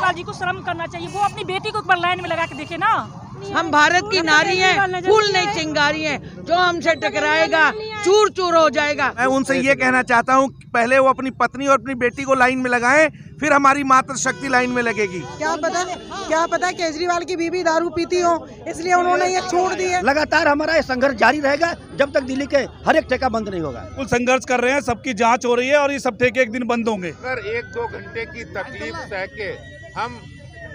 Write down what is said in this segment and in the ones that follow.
लाल जी को शर्म करना चाहिए। वो अपनी बेटी को ऊपर लाइन में लगा के देखे ना। हम भारत की नारी हैं फूल नहीं चिंगारी हैं जो हमसे टकराएगा चूर चूर हो जाएगा। मैं उनसे ये कहना चाहता हूँ पहले वो अपनी पत्नी और अपनी बेटी को लाइन में लगाएँ फिर हमारी मातृ शक्ति लाइन में लगेगी। क्या पता क्या पता केजरीवाल की बीबी दारू पीती हो इसलिए उन्होंने ये छोड़ दी है। लगातार हमारा ये संघर्ष जारी रहेगा जब तक दिल्ली के हर एक ठेका बंद नहीं होगा। कुल संघर्ष कर रहे हैं सबकी जाँच हो रही है और ये सब ठेके एक दिन बंद होंगे। सर एक दो घंटे की तकलीफ़ सह के हम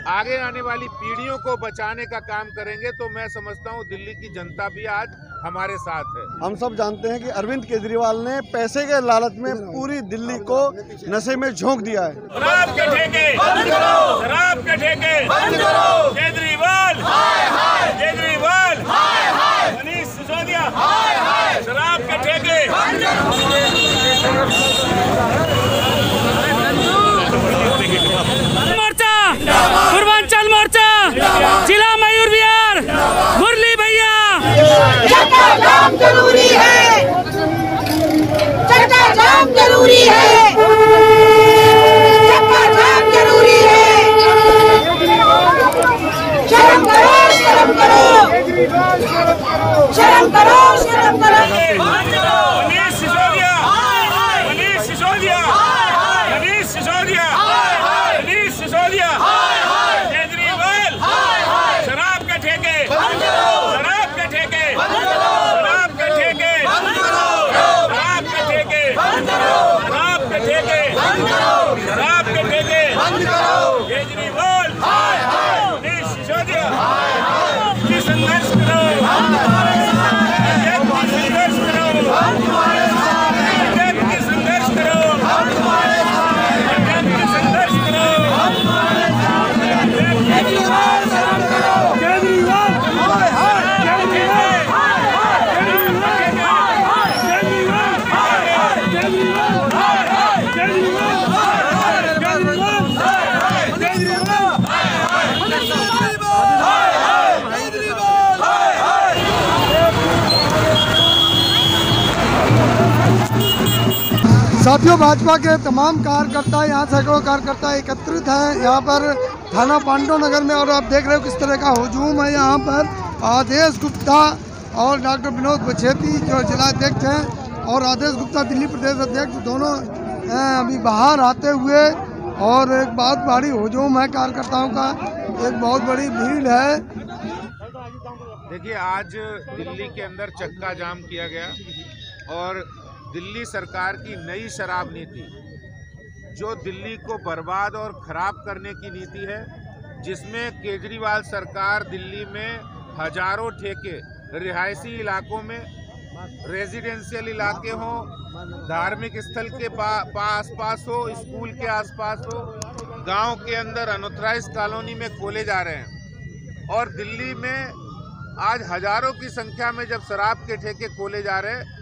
आगे आने वाली पीढ़ियों को बचाने का काम करेंगे तो मैं समझता हूँ दिल्ली की जनता भी आज हमारे साथ है। हम सब जानते हैं कि अरविंद केजरीवाल ने पैसे के लालच में पूरी दिल्ली को नशे में झोंक दिया है। शराब के ठेके। बंद करो। शराब के ठेके। बंद करो। केजरीवाल। केजरीवाल। मनीष सिसोदिया। शराब के ठेके। मोर्चा पूर्वांचल मोर्चा जिला मयूर विहार मुरली भैया चक्का जाम ज़रूरी है। चक्का जाम ज़रूरी है चक्का जाम ज़रूरी है शर्म करो शर्म करो शर्म करो शर्म करो मनीष सिसोदिया मनीष सिसोदिया मनीष सिसोदिया मनीष सिसोदिया केजरीवाल शराब के ठेके शराब के ठेके शराब के ठेके शराब के ठेके शराब के ठेके शराब के ठेके। साथियों, भाजपा के तमाम कार्यकर्ता, यहाँ सैकड़ों कार्यकर्ता एकत्रित हैं। यहाँ पर थाना पांडव नगर में, और आप देख रहे हो किस तरह का हजूम है यहाँ पर। आदेश गुप्ता और डॉक्टर विनोद बछेती जो जिला अध्यक्ष हैं, और आदेश गुप्ता दिल्ली प्रदेश अध्यक्ष दोनों अभी बाहर आते हुए। और एक बहुत भारी हजूम है कार्यकर्ताओं का। एक बहुत बड़ी भीड़ है। देखिए, आज दिल्ली के अंदर चक्का जाम किया गया, और दिल्ली सरकार की नई शराब नीति जो दिल्ली को बर्बाद और खराब करने की नीति है जिसमें केजरीवाल सरकार दिल्ली में हज़ारों ठेके रिहायशी इलाकों में रेजिडेंशियल इलाके हों धार्मिक स्थल के पा, पा आसपास हो स्कूल के आसपास हो गाँव के अंदर अनऑथराइज कॉलोनी में खोले जा रहे हैं। और दिल्ली में आज हज़ारों की संख्या में जब शराब के ठेके खोले जा रहे हैं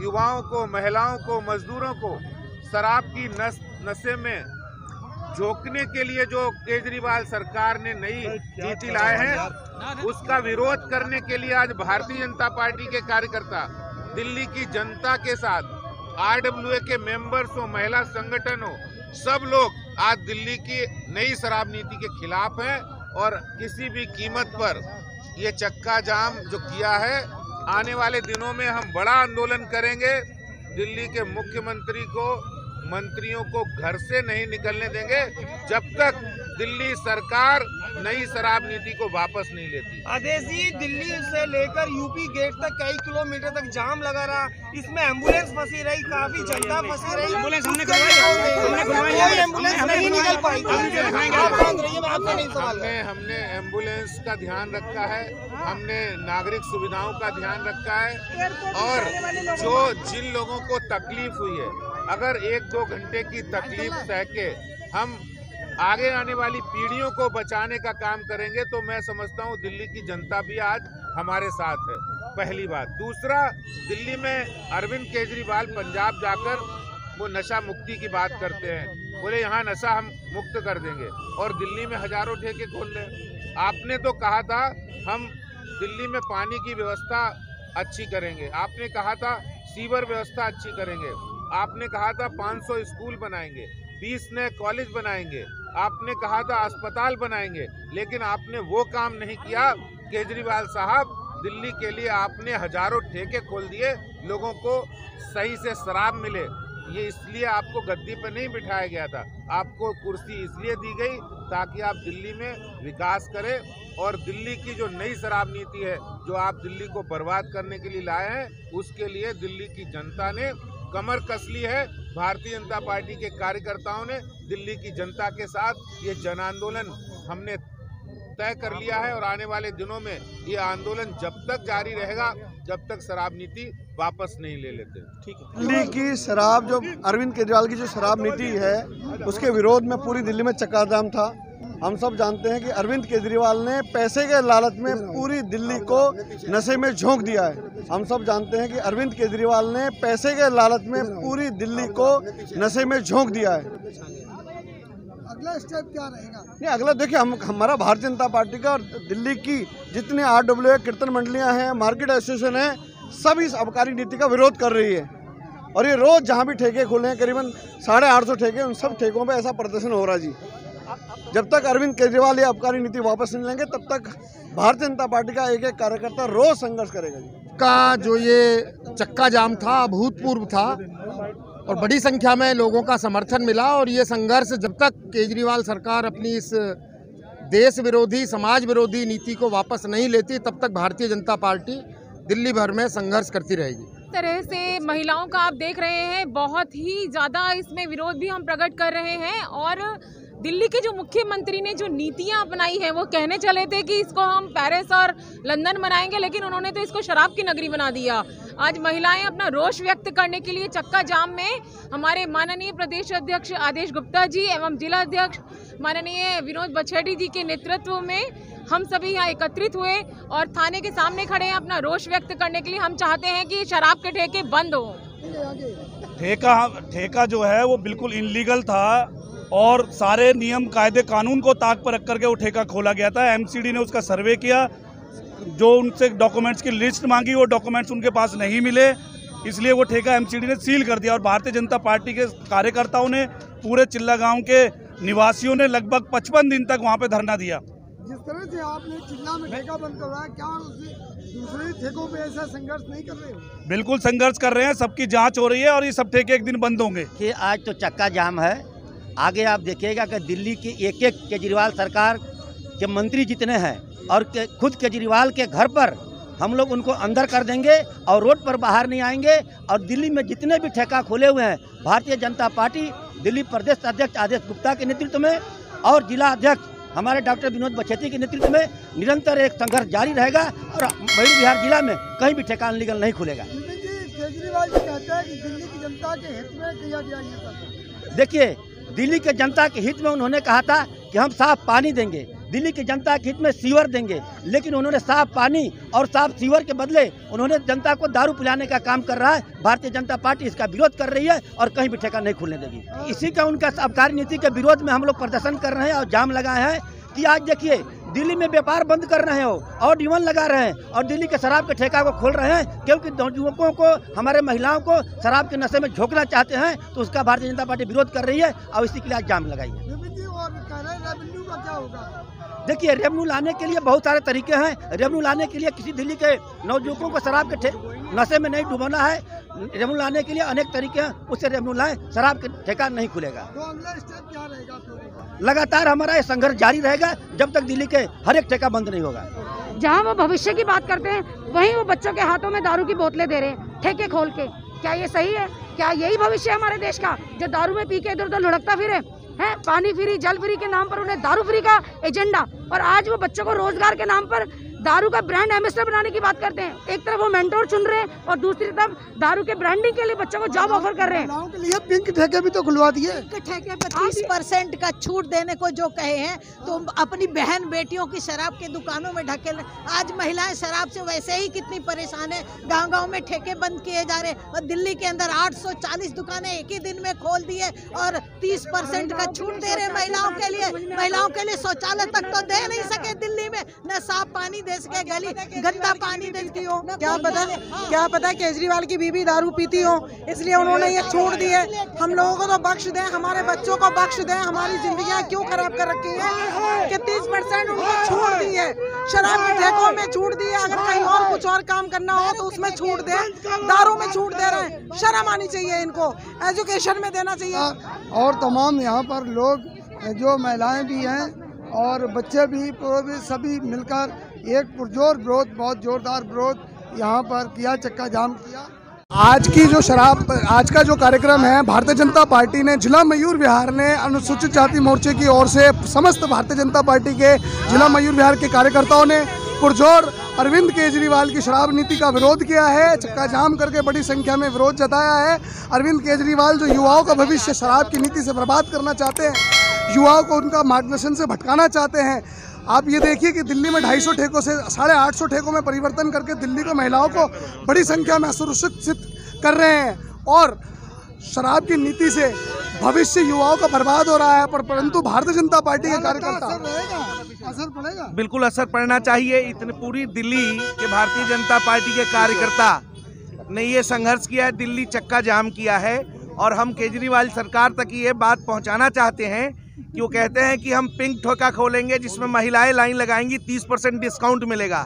युवाओं को महिलाओं को मजदूरों को शराब की नस नशे में झोंकने के लिए जो केजरीवाल सरकार ने नई नीति लाए हैं उसका विरोध करने के लिए आज भारतीय जनता पार्टी के कार्यकर्ता दिल्ली की जनता के साथ आरडब्ल्यूए के मेंबर्स हो महिला संगठन हो सब लोग आज दिल्ली की नई शराब नीति के खिलाफ हैं और किसी भी कीमत पर ये चक्का जाम जो किया है आने वाले दिनों में हम बड़ा आंदोलन करेंगे। दिल्ली के मुख्यमंत्री को, मंत्रियों को घर से नहीं निकलने देंगे, जब तक दिल्ली सरकार नई शराब नीति को वापस नहीं लेती। आदेश जी दिल्ली से लेकर यूपी गेट तक कई किलोमीटर तक जाम लगा रहा। इसमें एंबुलेंस फंसी रही काफ़ी जनता फंसी रही। एंबुलेंस हमने कोई एंबुलेंस नहीं निकल पाई। हमने हमने एंबुलेंस का ध्यान रखा है। हमने नागरिक सुविधाओं का ध्यान रखा है। और जो जिन लोगों को तकलीफ़ हुई है अगर एक दो घंटे की तकलीफ़ सह के हम आगे आने वाली पीढ़ियों को बचाने का काम करेंगे तो मैं समझता हूँ दिल्ली की जनता भी आज हमारे साथ है। पहली बात। दूसरा, दिल्ली में अरविंद केजरीवाल पंजाब जाकर वो नशा मुक्ति की बात करते हैं। बोले, यहाँ नशा हम मुक्त कर देंगे। और दिल्ली में हज़ारों ठेके खोल रहे आपने तो कहा था, हम दिल्ली में पानी की व्यवस्था अच्छी करेंगे। आपने कहा था, सीवर व्यवस्था अच्छी करेंगे। आपने कहा था 500 स्कूल बनाएँगे 20 नए कॉलेज बनाएँगे। आपने कहा था अस्पताल बनाएँगे, लेकिन आपने वो काम नहीं किया। केजरीवाल साहब, दिल्ली के लिए आपने हज़ारों ठेके खोल दिए, लोगों को सही से शराब मिले। ये इसलिए आपको गद्दी पर नहीं बिठाया गया था। आपको कुर्सी इसलिए दी गई ताकि आप दिल्ली में विकास करें और दिल्ली की जो नई शराब नीति है, जो आप दिल्ली को बर्बाद करने के लिए लाए हैं, उसके लिए दिल्ली की जनता ने कमर कस ली है। भारतीय जनता पार्टी के कार्यकर्ताओं ने दिल्ली की जनता के साथ ये जन आंदोलन हमने तय कर लिया है और आने वाले दिनों में ये आंदोलन जब तक जारी रहेगा जब तक शराब नीति वापस नहीं ले लेते दिल्ली की शराब जो अरविंद केजरीवाल की जो शराब नीति है उसके विरोध में पूरी दिल्ली में चक्का जाम था। हम सब जानते हैं कि अरविंद केजरीवाल ने पैसे के लालच में पूरी दिल्ली को नशे में झोंक दिया है। हम सब जानते हैं कि अरविंद केजरीवाल ने पैसे के लालच में पूरी दिल्ली को नशे में झोंक दिया है। अगला स्टेप क्या रहेगा? नहीं अगला देखिए हम हमारा भारतीय जनता पार्टी का और दिल्ली की जितने आर डब्ल्यू कीर्तन मंडलियाँ हैं मार्केट एसोसिएशन है सब इस आबकारी नीति का विरोध कर रही है। और ये रोज जहाँ भी ठेके खुले हैं करीबन साढ़े आठ सौ ठेके उन सब ठेकों पे ऐसा प्रदर्शन हो रहा है जी। जब तक अरविंद केजरीवाल ये आबकारी नीति वापस नहीं लेंगे तब तक भारतीय जनता पार्टी का एक एक कार्यकर्ता रोज संघर्ष करेगा जी। का जो ये चक्का जाम था अभूतपूर्व था और बड़ी संख्या में लोगों का समर्थन मिला और ये संघर्ष जब तक केजरीवाल सरकार अपनी इस देश विरोधी समाज विरोधी नीति को वापस नहीं लेती तब तक भारतीय जनता पार्टी दिल्ली भर में संघर्ष करती रहेगी। तरह से महिलाओं का आप देख रहे हैं बहुत ही ज़्यादा इसमें विरोध भी हम प्रकट कर रहे हैं और दिल्ली के जो मुख्यमंत्री ने जो नीतियाँ अपनाई हैं, वो कहने चले थे कि इसको हम पेरिस और लंदन बनाएँगे लेकिन उन्होंने तो इसको शराब की नगरी बना दिया। आज महिलाएँ अपना रोष व्यक्त करने के लिए चक्का जाम में हमारे माननीय प्रदेश अध्यक्ष आदेश गुप्ता जी एवं जिला अध्यक्ष माननीय विनोद बछेड़ी जी के नेतृत्व में हम सभी यहाँ एकत्रित हुए और थाने के सामने खड़े हैं अपना रोष व्यक्त करने के लिए। हम चाहते हैं कि शराब के ठेके बंद हो। ठेका ठेका जो है, वो बिल्कुल इनलीगल था। और सारे नियम कायदे कानून को ताक पर रख करके वो ठेका खोला गया था। एमसीडी ने उसका सर्वे किया। जो उनसे डॉक्यूमेंट्स की लिस्ट मांगी वो डॉक्यूमेंट्स उनके पास नहीं मिले। इसलिए वो ठेका एमसीडी ने सील कर दिया और भारतीय जनता पार्टी के कार्यकर्ताओं ने पूरे चिल्ला गाँव के निवासियों ने लगभग पचपन दिन तक वहाँ पे धरना दिया। जिस तरह से आपने चिल्ला में ठेका बंद करवाया क्या दूसरे ठेकों पे ऐसा संघर्ष नहीं कर रहे हो? बिल्कुल संघर्ष कर रहे हैं। सबकी जाँच हो रही है और ये सब ठेके एक दिन बंद होंगे। कि आज तो चक्का जाम है। आगे आप देखिएगा कि दिल्ली की एक एक केजरीवाल सरकार के मंत्री जितने हैं और के, खुद केजरीवाल के घर पर हम लोग उनको अंदर कर देंगे और रोड पर बाहर नहीं आएँगे और दिल्ली में जितने भी ठेका खोले हुए हैं भारतीय जनता पार्टी दिल्ली प्रदेश अध्यक्ष आदेश गुप्ता के नेतृत्व में और जिला अध्यक्ष हमारे डॉक्टर विनोद बछेती के नेतृत्व में निरंतर एक संघर्ष जारी रहेगा और मयूर बिहार जिला में कहीं भी ठेका लीगल नहीं खुलेगा। केजरीवाल जी कहते हैं कि दिल्ली की जनता के हित में किया गया ये देखिए दिल्ली के जनता के हित में उन्होंने कहा था कि हम साफ़ पानी देंगे। दिल्ली की जनता के हित में सीवर देंगे, लेकिन उन्होंने साफ़ पानी और साफ़ सीवर के बदले उन्होंने जनता को दारू पिलाने का काम कर रहा है। भारतीय जनता पार्टी इसका विरोध कर रही है और कहीं भी ठेका नहीं खुलने देगी। इसी का उनका अबकारी नीति के विरोध में हम लोग प्रदर्शन कर रहे हैं और जाम लगाए हैं कि आज देखिए दिल्ली में व्यापार बंद कर रहे हो और डिमन लगा रहे हैं और दिल्ली के शराब के ठेका को खोल रहे हैं क्योंकि युवकों को हमारे महिलाओं को शराब के नशे में झोंकना चाहते हैं तो उसका भारतीय जनता पार्टी विरोध कर रही है और इसी के लिए आज जाम लगाई है। देखिए रेवन्यू लाने के लिए बहुत सारे तरीके हैं। रेवन्यू लाने के लिए किसी दिल्ली के नौजुवकों को शराब के नशे में नहीं डुबाना है। रेवन्यू लाने के लिए अनेक तरीके हैं उससे रेवन्यू लाएँ शराब के ठेका नहीं खुलेगा। तो लगातार हमारा ये संघर्ष जारी रहेगा जब तक दिल्ली के हर एक ठेका बंद नहीं होगा। जहाँ वो भविष्य की बात करते हैं वहीं वो बच्चों के हाथों में दारू की बोतलें दे रहे हैं ठेके खोल के। क्या ये सही है? क्या यही भविष्य है हमारे देश का जो दारू में पी के इधर उधर लुढ़कता फिरे? है? पानी फ्री जल फ्री के नाम पर उन्हें दारू फ्री का एजेंडा। और आज वो बच्चों को रोज़गार के नाम पर दारू का ब्रांड एम्बेसडर बनाने की बात करते हैं। एक तरफ़ वो मेंटोर चुन रहे हैं और दूसरी तरफ़ दारू के ब्रांडिंग के लिए बच्चों को जॉब ऑफ़र कर रहे हैं। के लिए पिंक ठेके भी तो खुलवा दिए। ठेके पे तीस परसेंट का छूट देने को जो कहे हैं तो अपनी बहन बेटियों की शराब की दुकानों में ढकेल आज महिलाएँ शराब से वैसे ही कितनी परेशान है। गाँव गाँव में ठेके बंद किए जा रहे और दिल्ली के अंदर 840 दुकानें एक ही दिन में खोल दिए और 30 परसेंट का छूट दे रहे महिलाओं के लिए। महिलाओं के लिए शौचालय तक तो दे नहीं सके दिल्ली में न साफ़ पानी देश के गली गंदा पानी देती हो। क्या पता क्या पता केजरीवाल की बीबी दारू पीती हो। इसलिए उन्होंने ये छोड़ दी है हम लोगों को तो बख्श दें हमारे बच्चों को बख्श दें हमारी जिंदगियाँ क्यों खराब कर रखी है? कि तीस परसेंट उनको छूट दी है। शराब के ठेकों में छूट दी है। अगर कहीं और कुछ और काम करना हो तो उसमें छूट दे। दारू में छूट दे रहे हैं। शर्म आनी चाहिए इनको। एजुकेशन में देना चाहिए। और तमाम यहाँ पर लोग जो महिलाएँ भी हैं और बच्चे भी पूरे भी सभी मिलकर एक पुरजोर विरोध, बहुत जोरदार विरोध यहाँ पर किया, चक्का जाम किया। आज की जो शराब, आज का जो कार्यक्रम है, भारतीय जनता पार्टी ने जिला मयूर विहार ने अनुसूचित जाति मोर्चे की ओर से समस्त भारतीय जनता पार्टी के जिला मयूर विहार के कार्यकर्ताओं ने पुरजोर अरविंद केजरीवाल की शराब नीति का विरोध किया है, चक्का जाम करके बड़ी संख्या में विरोध जताया है। अरविंद केजरीवाल जो युवाओं का भविष्य शराब की नीति से बर्बाद करना चाहते हैं, युवाओं को उनका मार्गदर्शन से भटकाना चाहते हैं आप ये देखिए कि दिल्ली में 250 ठेकों से साढ़े आठ सौ ठेकों में परिवर्तन करके दिल्ली को महिलाओं को बड़ी संख्या में असुरक्षित कर रहे हैं। और शराब की नीति से भविष्य युवाओं का बर्बाद हो रहा है पर परंतु भारतीय जनता पार्टी के कार्यकर्ता असर पड़ेगा। बिल्कुल असर पड़ना चाहिए। इतनी पूरी दिल्ली के भारतीय जनता पार्टी के कार्यकर्ता ने ये संघर्ष किया है दिल्ली चक्का जाम किया है और हम केजरीवाल सरकार तक ये बात पहुंचाना चाहते हैं कि वो कहते हैं कि हम पिंक ठोका खोलेंगे जिसमें महिलाएँ लाइन लगाएँगी तीस परसेंट डिस्काउंट मिलेगा।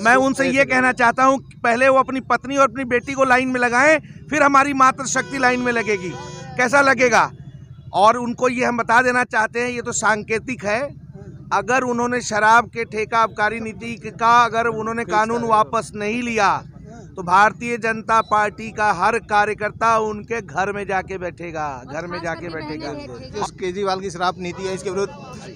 मैं उनसे ये कहना चाहता हूँ पहले वो अपनी पत्नी और अपनी बेटी को लाइन में लगाएँ फिर हमारी मातृशक्ति लाइन में लगेगी। कैसा लगेगा? और उनको ये हम बता देना चाहते हैं ये तो सांकेतिक है। अगर उन्होंने शराब के ठेका आबकारी नीति का अगर उन्होंने कानून वापस नहीं लिया तो भारतीय जनता पार्टी का हर कार्यकर्ता उनके घर में जाके बैठेगा घर में जाके बैठेगा। जो केजरीवाल की शराब नीति है इसके विरुद्ध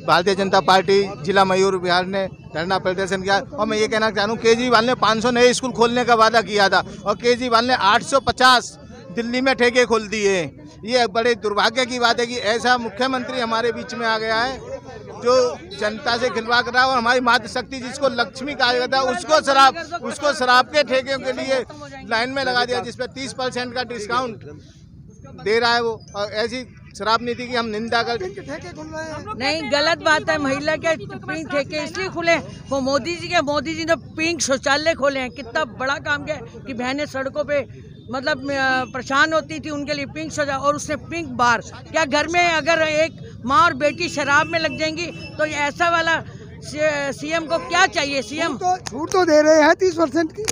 भारतीय जनता पार्टी जिला मयूर बिहार ने धरना प्रदर्शन किया। और मैं ये कहना चाहूँ केजरीवाल ने 500 नए स्कूल खोलने का वादा किया था और केजरीवाल ने 850 दिल्ली में ठेके खोल दिए। ये बड़े दुर्भाग्य की बात है कि ऐसा मुख्यमंत्री हमारे बीच में आ गया है। जो जनता से खिलवाड़ कर रहा है और हमारी मातृशक्ति जिसको लक्ष्मी कहा जाता है उसको शराब उसको शराब के ठेके के लिए लाइन में लगा दिया जिसपे तीस परसेंट का डिस्काउंट दे रहा है वो। और ऐसी शराब नीति की हम निंदा कर नहीं गलत बात है महिला के पिंक ठेके इसलिए खुले वो मोदी जी के मोदी जी ने पिंक शौचालय खोले हैं। कितना बड़ा काम किया कि बहनें सड़कों पे मतलब परेशान होती थी उनके लिए पिंक सजा और उसने पिंक बार क्या घर में अगर एक माँ और बेटी शराब में लग जाएँगी तो ऐसा वाला सीएम को क्या चाहिए सीएम? तो छूट तो दे रहे हैं तीस परसेंट की।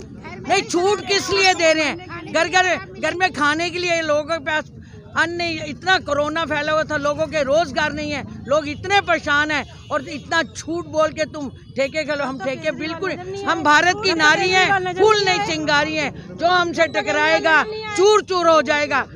नहीं छूट किस लिए दे रहे हैं? घर घर घर में खाने के लिए लोगों के पास अन्न इतना कोरोना फैला हुआ था लोगों के रोज़गार नहीं है। लोग इतने परेशान हैं और इतना छूट बोल के तुम ठेके खेलो हम ठेके बिल्कुल हम भारत की नारी हैं फूल नहीं चिंगारी हैं जो हमसे टकराएगा चूर चूर हो जाएगा।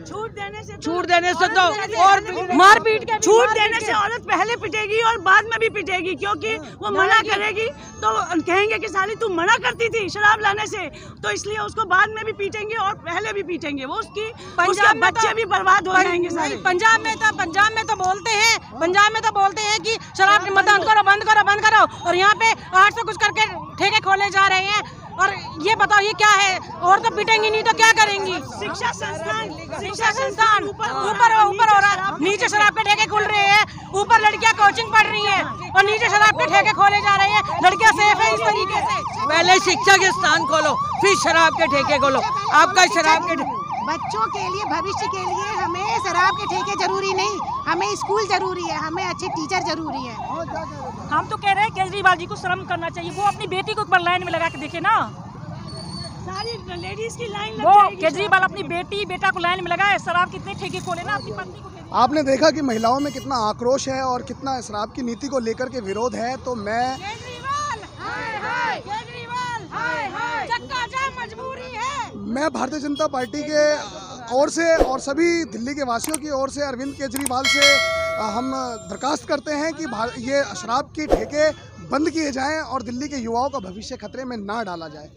छूट देने से तो और मारपीट के छूट देने से औरत पहले पिटेगी और बाद में भी पिटेगी क्योंकि वो मना करेगी। तो कहेंगे कि साली तू मना करती थी शराब लाने से तो इसलिए उसको बाद में भी पीटेंगे और पहले भी पीटेंगे। वो उसकी उसके बच्चे तो, भी बर्बाद हो जाएँगे सारे पंजाब में तो पंजाब में तो बोलते हैं पंजाब में तो बोलते हैं की शराब मतदान करो बंद करो बंद करो। और यहाँ पे आठ सौ कुछ करके ठेके खोले जा रहे हैं। और ये बताओ ये क्या है? और तो पिटेंगी नहीं तो क्या करेंगी? शिक्षा संस्थान। शिक्षा संस्थान। ऊपर ऊपर हो। रहा है। नीचे शराब के ठेके खुल रहे हैं। ऊपर लड़कियाँ कोचिंग पढ़ रही हैं और नीचे शराब के ठेके खोले जा रहे हैं। लड़कियाँ सेफ़ है इस तरीके से। पहले शिक्षा के स्थान खोलो फिर शराब के ठेके खोलो। आपका शराब के बच्चों के लिए भविष्य के लिए हमें शराब के ठेके ज़रूरी नहीं। हमें स्कूल ज़रूरी है हमें अच्छे टीचर ज़रूरी है। हम तो कह रहे हैं केजरीवाल जी को श्रम करना चाहिए। वो अपनी बेटी को एक बार लाइन में लगा के देखे ना। सारी लेडीज़ की लाइन वो केजरीवाल अपनी बेटी बेटा को लाइन में लगाए शराब कितने ठेके खोले ना अपनी पत्नी को आपने देखा कि महिलाओं में कितना आक्रोश है और कितना शराब की नीति को लेकर के विरोध है? तो मैं हाय हाय हाय हाय मजबूरी है। मैं भारतीय जनता पार्टी के ओर से और सभी दिल्ली के वासियों की ओर से अरविंद केजरीवाल से हम दरखास्त करते हैं कि ये शराब के ठेके बंद किए जाएँ और दिल्ली के युवाओं का भविष्य खतरे में ना डाला जाए।